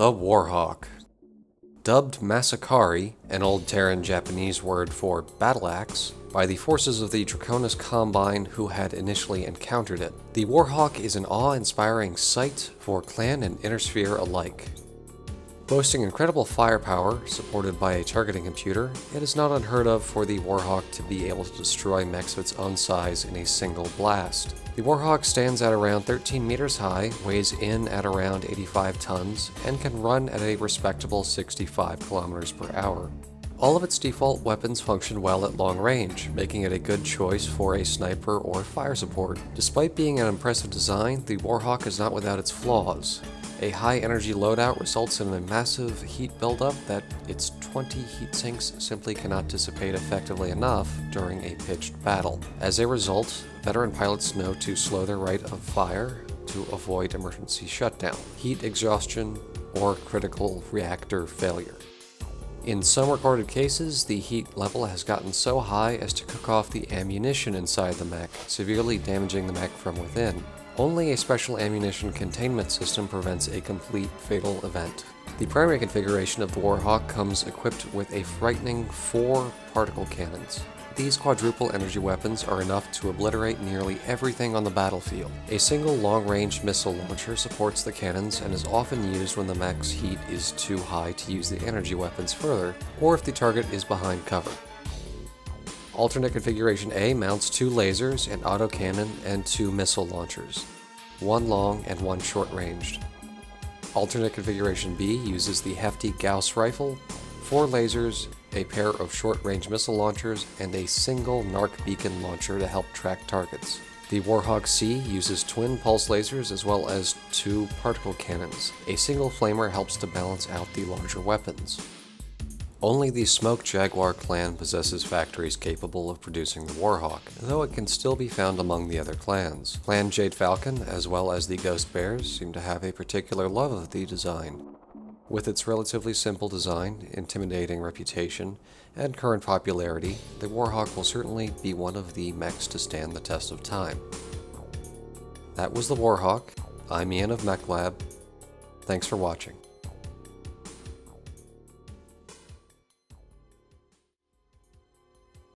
The Warhawk. Dubbed Masakari, an old Terran Japanese word for battle axe, by the forces of the Draconis Combine who had initially encountered it. The Warhawk is an awe-inspiring sight for clan and inner sphere alike. Boasting incredible firepower, supported by a targeting computer, it is not unheard of for the Warhawk to be able to destroy mechs of its own size in a single blast. The Warhawk stands at around 13 meters high, weighs in at around 85 tons, and can run at a respectable 65 kilometers per hour. All of its default weapons function well at long range, making it a good choice for a sniper or fire support. Despite being an impressive design, the Warhawk is not without its flaws. A high energy loadout results in a massive heat buildup that its 20 heat sinks simply cannot dissipate effectively enough during a pitched battle. As a result, veteran pilots know to slow their rate of fire to avoid emergency shutdown, heat exhaustion, or critical reactor failure. In some recorded cases, the heat level has gotten so high as to cook off the ammunition inside the mech, severely damaging the mech from within. Only a special ammunition containment system prevents a complete fatal event. The primary configuration of the Warhawk comes equipped with a frightening four particle cannons. These quadruple energy weapons are enough to obliterate nearly everything on the battlefield. A single long-range missile launcher supports the cannons and is often used when the mech's heat is too high to use the energy weapons further, or if the target is behind cover. Alternate configuration A mounts two lasers, an autocannon, and two missile launchers, one long and one short-ranged. Alternate configuration B uses the hefty Gauss rifle, four lasers, a pair of short-range missile launchers, and a single NARC beacon launcher to help track targets. The Warhawk C uses twin pulse lasers as well as two particle cannons. A single flamer helps to balance out the larger weapons. Only the Smoke Jaguar clan possesses factories capable of producing the Warhawk, though it can still be found among the other clans. Clan Jade Falcon, as well as the Ghost Bears, seem to have a particular love of the design. With its relatively simple design, intimidating reputation, and current popularity, the Warhawk will certainly be one of the mechs to stand the test of time. That was the Warhawk. I'm Ian of MechLab. Thanks for watching.